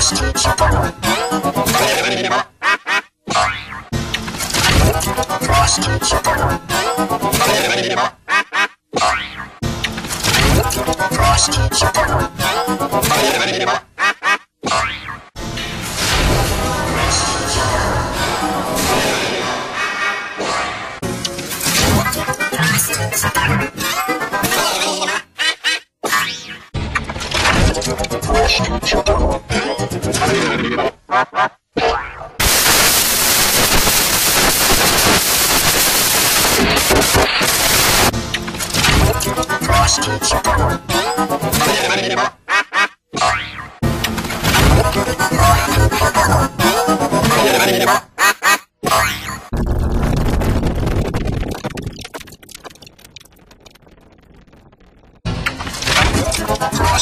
してシャボン回してシャボン回してシャボンちょっと。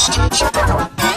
Teach you the whole thing.